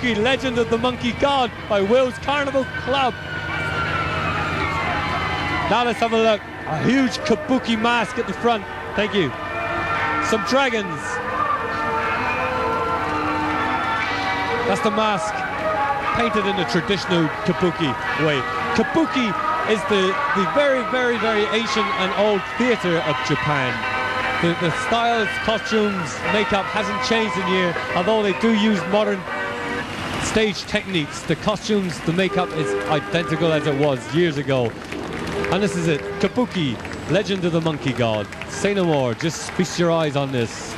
Legend of the Monkey God by Wills Carnival Club. Now let's have a look. A huge kabuki mask at the front. Thank you. Some dragons. That's the mask painted in the traditional kabuki way. Kabuki is the, the very, very, very ancient and old theater of Japan. The, the styles, costumes, makeup hasn't changed in years, although they do use modern stage techniques. The costumes, the makeup is identical as it was years ago. And this is it, Kabuki, Legend of the Monkey God. Say no more, just feast your eyes on this.